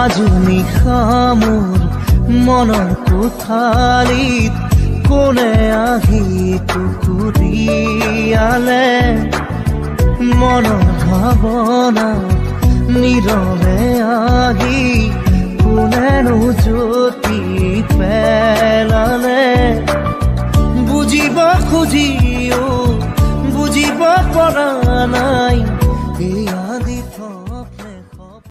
আজু নিশা মোৰ মনৰ কোঠালিত কোনে আহি টুকুৰিয়ালে মনৰ ভাৱনা নীৰৱে আহি কোনেনো জ্যোতি পেলালে? বুজিব খুজিও বুজিব পৰা নাই।